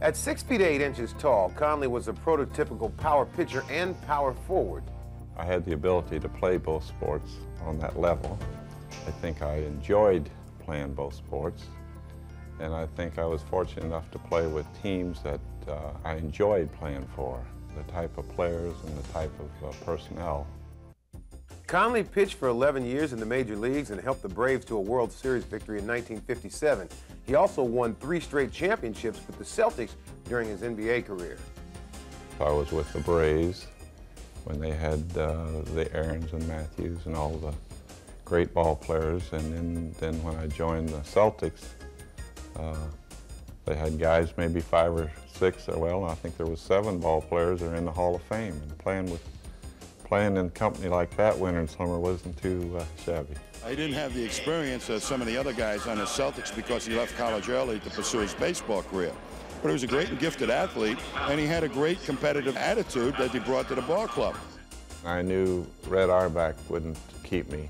At 6 feet 8 inches tall, Conley was a prototypical power pitcher and power forward. I had the ability to play both sports on that level. I think I enjoyed playing both sports, and I think I was fortunate enough to play with teams that uh, I enjoyed playing for, the type of players and the type of uh, personnel. Conley pitched for 11 years in the major leagues and helped the Braves to a World Series victory in 1957. He also won three straight championships with the Celtics during his NBA career. I was with the Braves when they had uh, the Aarons and Mathews and all the great ball players, and then, then when I joined the Celtics, uh, they had guys, maybe five or six, well, I think there was seven ball players that are in the Hall of Fame, and playing with playing in a company like that winter and summer wasn't too uh, shabby. He didn't have the experience of some of the other guys on the Celtics because he left college early to pursue his baseball career. But he was a great and gifted athlete, and he had a great competitive attitude that he brought to the ball club. I knew Red Auerbach wouldn't keep me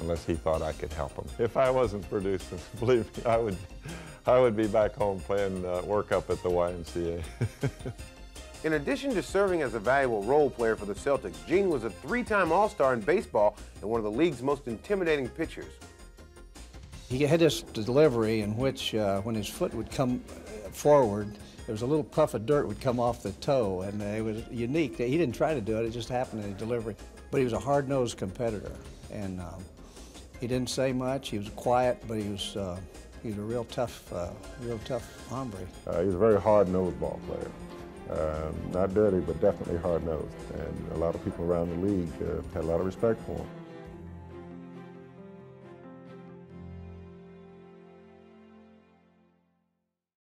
unless he thought I could help him. If I wasn't producing, believe me, I would, I would be back home playing uh, work up at the YMCA. In addition to serving as a valuable role player for the Celtics, Gene was a three-time All-Star in baseball and one of the league's most intimidating pitchers. He had this delivery in which, uh, when his foot would come forward, there was a little puff of dirt would come off the toe, and it was unique. He didn't try to do it; it just happened in the delivery. But he was a hard-nosed competitor, and um, he didn't say much. He was quiet, but he was uh, he was a real tough, uh, real tough hombre. Uh, he was a very hard-nosed ball player. Um, not dirty, but definitely hard-nosed. And a lot of people around the league uh, had a lot of respect for him.